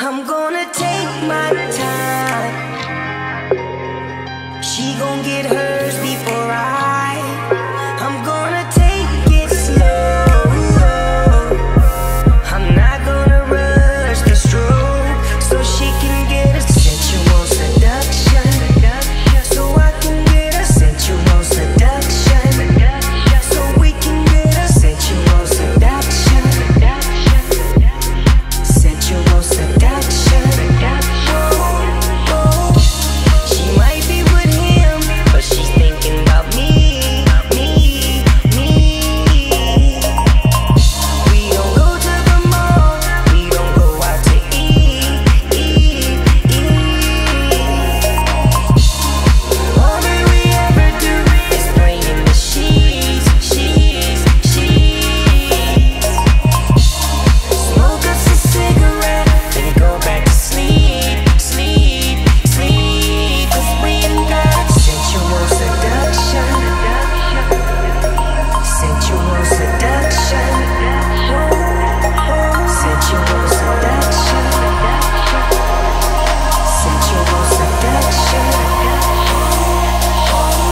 I'm gonna take my time. She gon' get hers before I